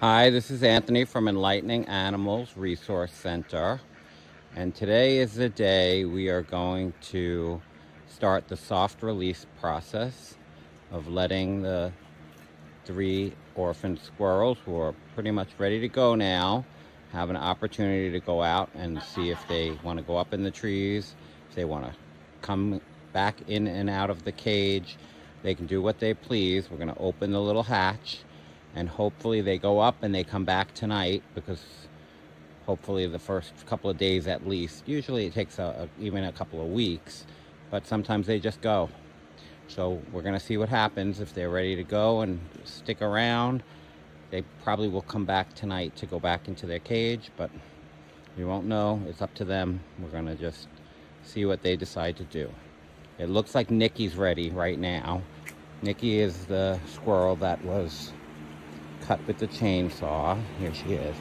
Hi, this is Anthony from Enlightening Animals Resource Center. And today is the day we are going to start the soft release process of letting the three orphan squirrels who are pretty much ready to go now have an opportunity to go out and see if they want to go up in the trees, if they want to come back in and out of the cage. They can do what they please. We're going to open the little hatch and hopefully they go up and they come back tonight because hopefully the first couple of days at least. Usually it takes a, a, even a couple of weeks, but sometimes they just go. So we're going to see what happens if they're ready to go and stick around. They probably will come back tonight to go back into their cage, but we won't know. It's up to them. We're going to just see what they decide to do. It looks like Nicky's ready right now. Nicky is the squirrel that was cut with the chainsaw. Here she is.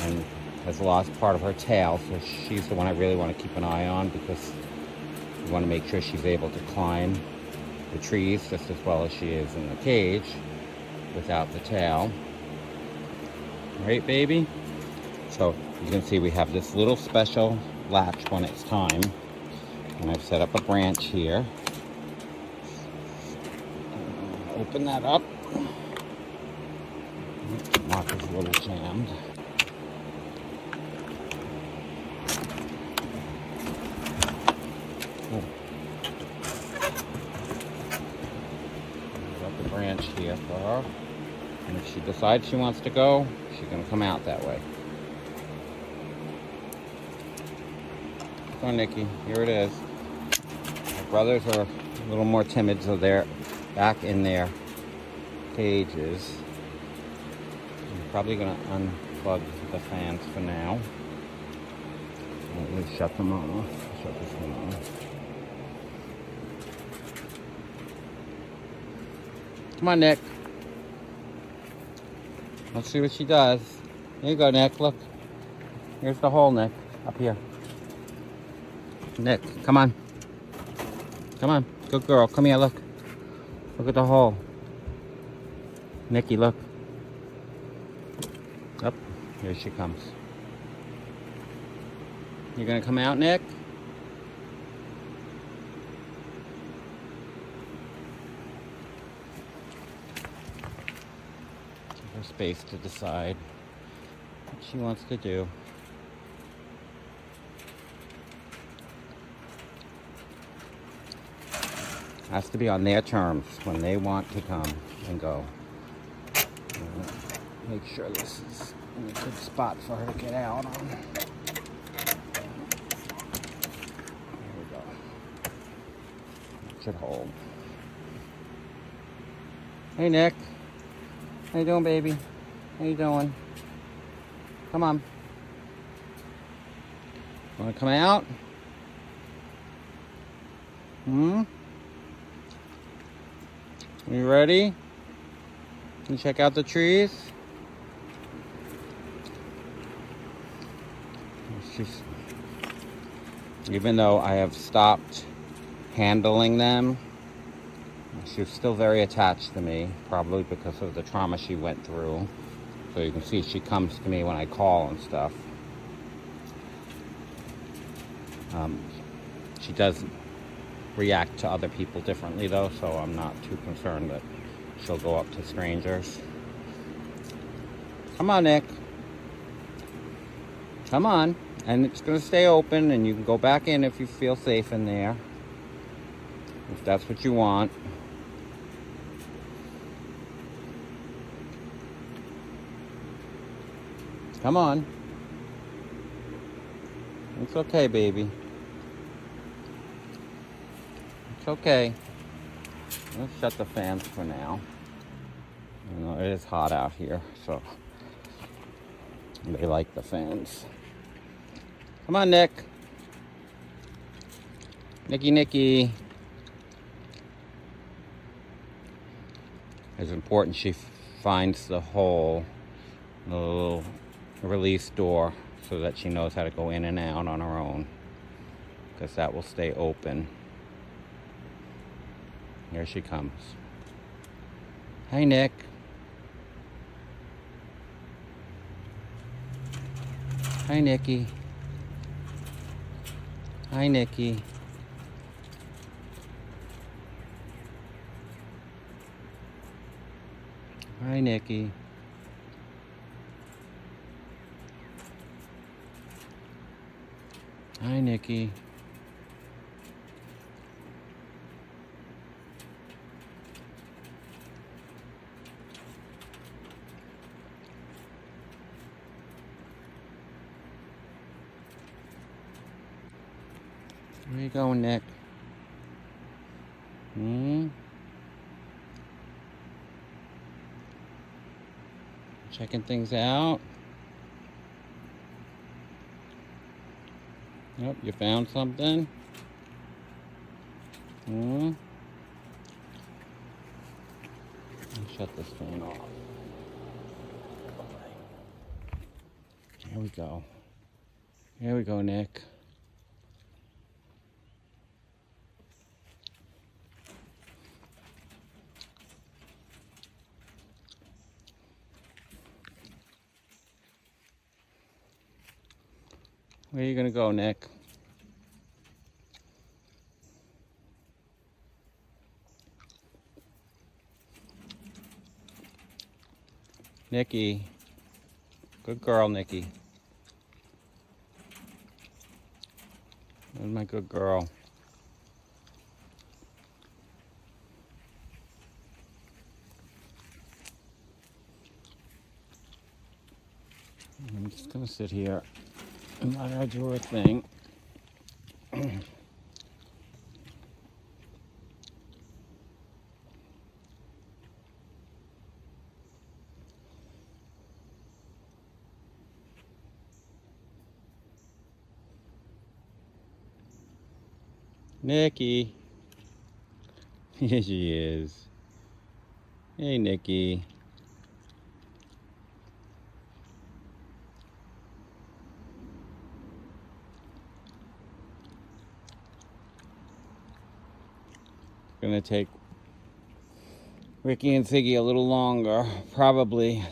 And has lost part of her tail, so she's the one I really want to keep an eye on because we want to make sure she's able to climb the trees just as well as she is in the cage without the tail. Right, baby? So you can see we have this little special latch when it's time. And I've set up a branch here. Open that up. Lock is a little jammed. Got the branch here for her. And if she decides she wants to go, she's going to come out that way. On, Nicky. Here it is. My brothers are a little more timid, so they're back in their cages. Probably going to unplug the fans for now. Let me shut them off. Shut this one off. Come on, Nick. Let's see what she does. Here you go, Nick. Look. Here's the hole, Nick. Up here. Nick, come on. Come on. Good girl. Come here, look. Look at the hole. Nicky, look. Here she comes. You gonna come out, Nick? Give her space to decide what she wants to do. Has to be on their terms when they want to come and go. Make sure this is a good spot for her to get out on. There we go. Should hold. Hey Nick. How you doing, baby? How you doing? Come on. Wanna come out? Hmm? You ready? Can you check out the trees? Just, even though I have stopped handling them, she's still very attached to me, probably because of the trauma she went through. So you can see she comes to me when I call and stuff. Um, she does react to other people differently though, so I'm not too concerned that she'll go up to strangers. Come on, Nick. Come on. And it's going to stay open and you can go back in if you feel safe in there. If that's what you want. Come on. It's okay, baby. It's okay. Let's shut the fans for now. You know, it is hot out here, so they like the fans. Come on, Nick. Nicky, Nicky. It's important she finds the hole, the little release door, so that she knows how to go in and out on her own. Because that will stay open. Here she comes. Hi, Nick. Hi, Nicky. Hi, Nicky. Hi, Nicky. Hi, Nicky. Where you going, Nick? Hmm? Checking things out. Yep, you found something? Hmm? Shut this fan off. Here we go. Here we go, Nick. Where are you gonna go, Nick? Nicky. Good girl, Nicky. That's my good girl. I'm just gonna sit here her do her thing. Nicky. Here she is. Hey, Nicky. Gonna take Ricky and Ziggy a little longer. Probably,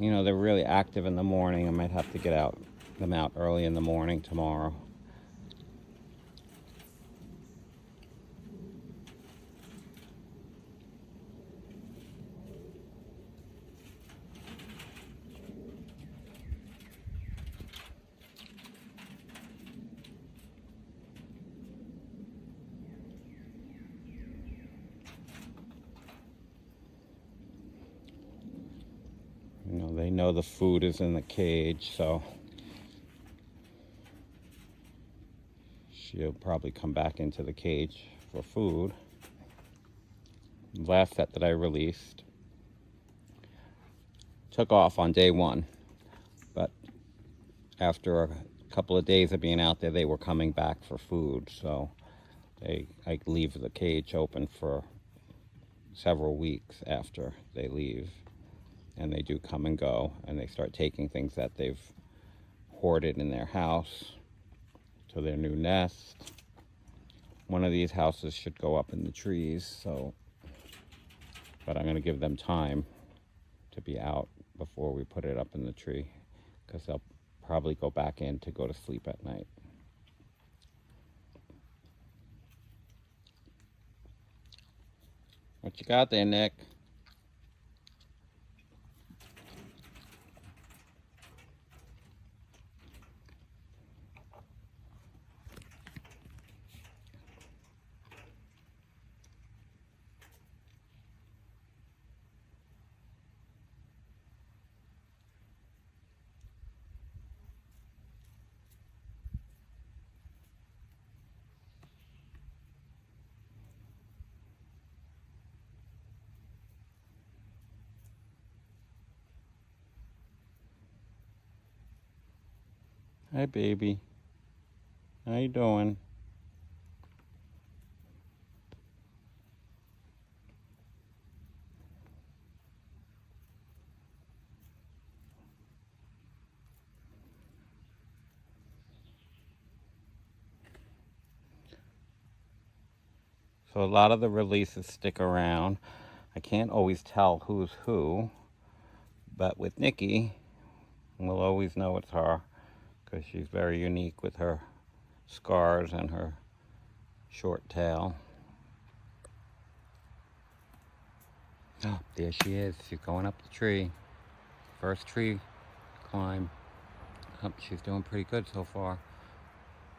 you know, they're really active in the morning. I might have to get out them out early in the morning tomorrow. You know, the food is in the cage, so she'll probably come back into the cage for food. Last set that I released took off on day one, but after a couple of days of being out there, they were coming back for food, so they I leave the cage open for several weeks after they leave and they do come and go and they start taking things that they've hoarded in their house to their new nest. One of these houses should go up in the trees, so but I'm going to give them time to be out before we put it up in the tree because they'll probably go back in to go to sleep at night. What you got there, Nick? Hi, baby. How you doing? So a lot of the releases stick around. I can't always tell who's who, but with Nicky, we'll always know it's her because she's very unique with her scars and her short tail. Oh, there she is. She's going up the tree. First tree climb. Oh, she's doing pretty good so far.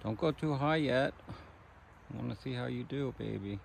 Don't go too high yet. I want to see how you do, baby.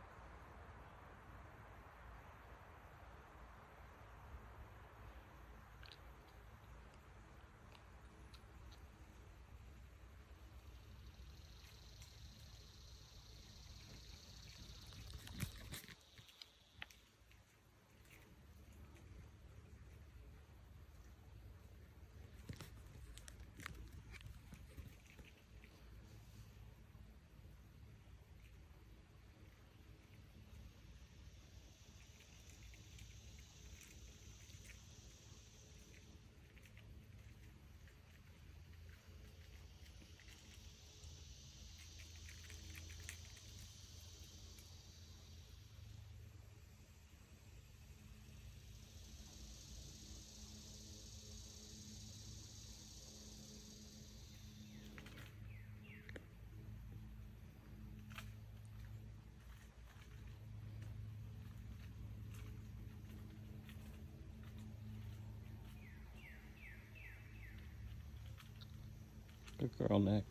Good girl, Nick.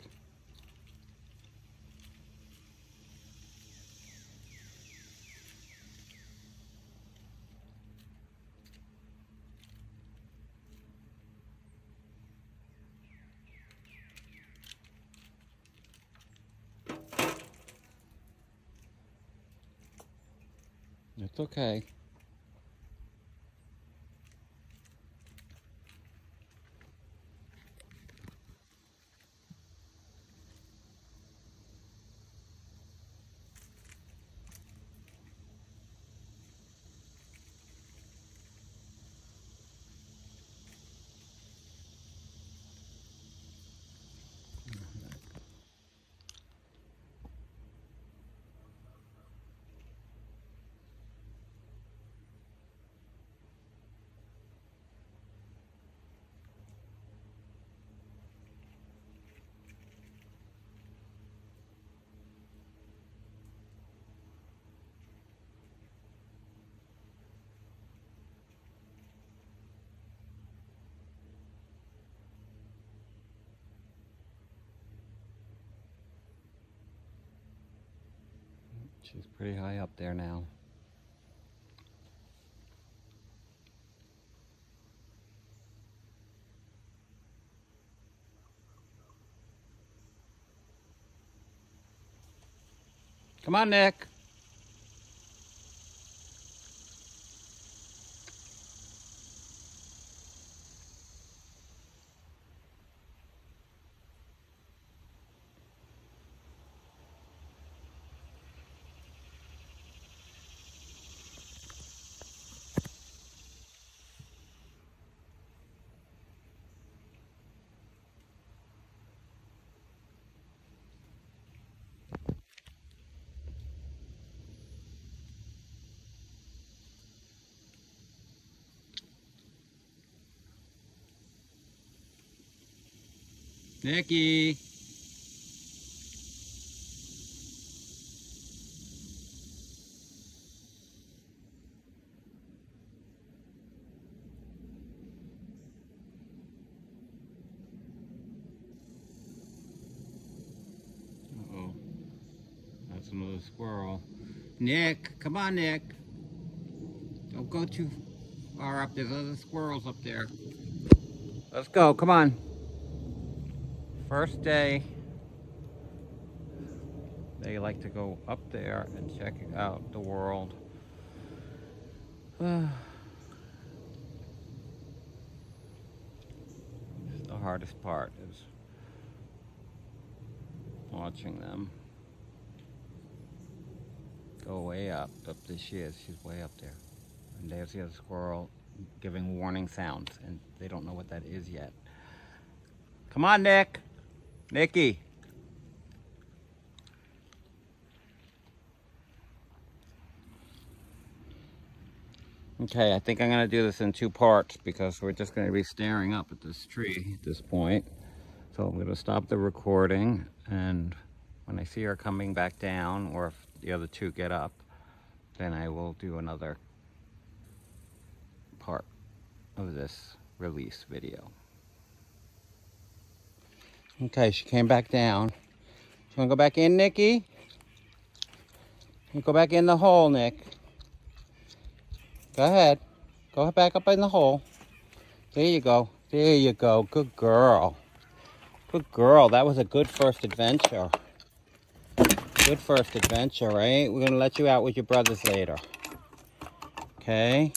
It's okay. She's pretty high up there now. Come on, Nick. That's another squirrel. Nick, come on, Nick. Don't go too far up. There's other squirrels up there. Let's go. Come on. First day, they like to go up there and check out the world. the hardest part is watching them go way up. Up there she is. She's way up there. And there's the other squirrel giving warning sounds, and they don't know what that is yet. Come on, Nick. Nicky. Okay, I think I'm going to do this in two parts because we're just going to be staring up at this tree at this point. So I'm going to stop the recording and when I see her coming back down or if the other two get up, then I will do another part of this release video. Okay, she came back down. You wanna go back in, Nicky? You go back in the hole, Nick. Go ahead. Go back up in the hole. There you go. There you go. Good girl. Good girl. That was a good first adventure. Good first adventure, right? We're going to let you out with your brothers later. Okay?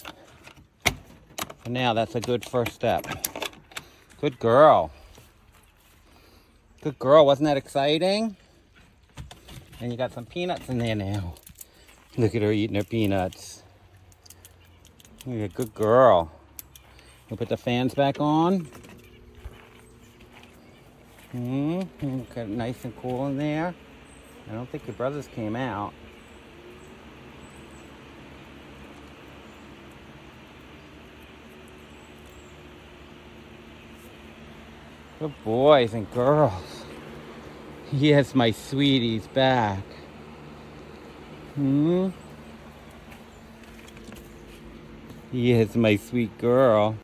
For now, that's a good first step. Good girl. Good girl. Wasn't that exciting? And you got some peanuts in there now. Look at her eating her peanuts. You're a good girl. We'll put the fans back on. Mm hmm. Got nice and cool in there. I don't think your brothers came out. Good boys and girls. Yes, my sweetie's back. Hmm? Yes, my sweet girl.